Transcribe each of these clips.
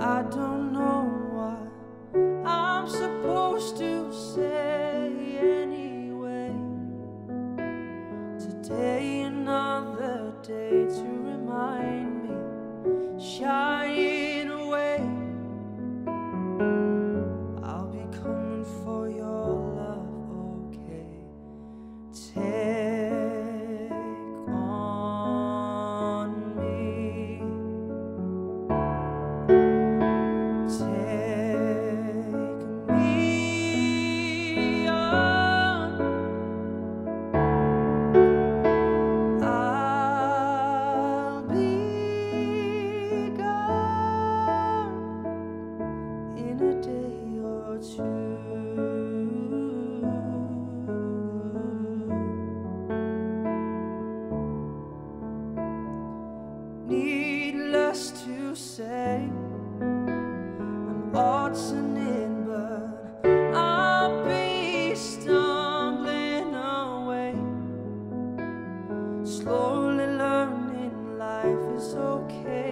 I don't know what I'm supposed to say anyway. Today another day to just to say I'm alternating, but I'll be stumbling away. Slowly learning life is okay.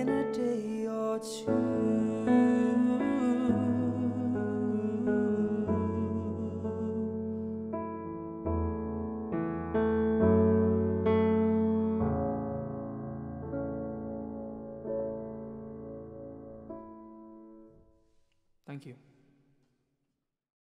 in a day or two.